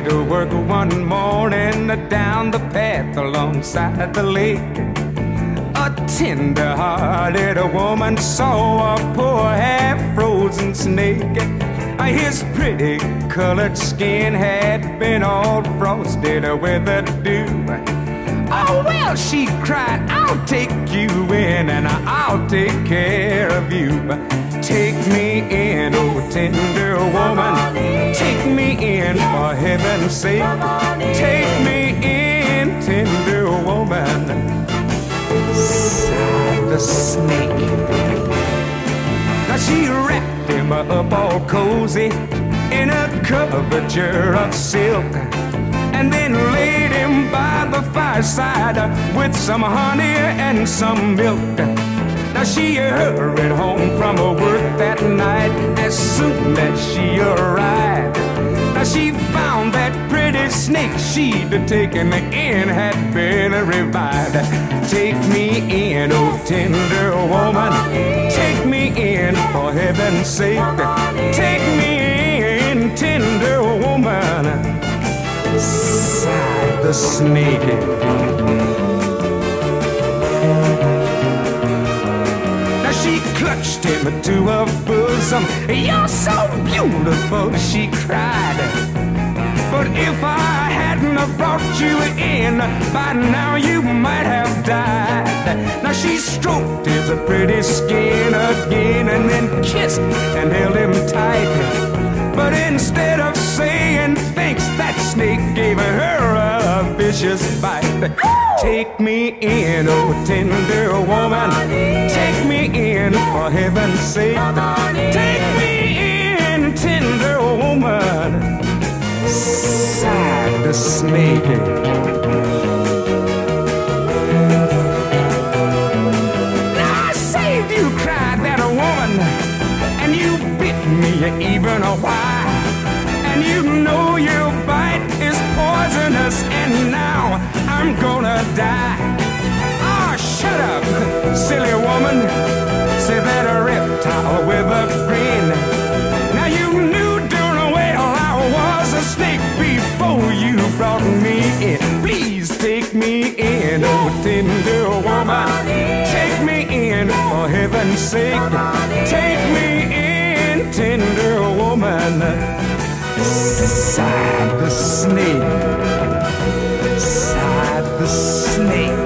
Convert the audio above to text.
to work one morning down the path alongside the lake. A tender hearted woman saw a poor half frozen snake. His pretty colored skin had been all frosted with the dew. Oh, well, she cried, I'll take you in and I'll take care of you. Take me in, oh tender woman. For heaven's sake. Take me in, tender woman. Sighed the snake. Now she wrapped him up all cozy in a coverture of silk and then laid him by the fireside with some honey and some milk. Now she hurried home from snake she'd taken in had been revived. Take me in, oh tender woman. Take me in for heaven's sake. Take me in, tender woman. Sighed the snake. She clutched him to her bosom. You're so beautiful, she cried. But if I have brought you in, by now you might have died. Now she stroked his pretty skin again and then kissed and held him tight. But instead of saying thanks, that snake gave her a vicious bite. Take me in, oh tender woman. Take me in for heaven's sake. Take me in, tender woman. The snake. I saved you, cried that woman, and you bit me even a while. And you know your bite is poisonous, and now I'm gonna die. Tender woman. Take me in for heaven's sake. Take me in, tender woman. Sighed the snake. Sighed the snake.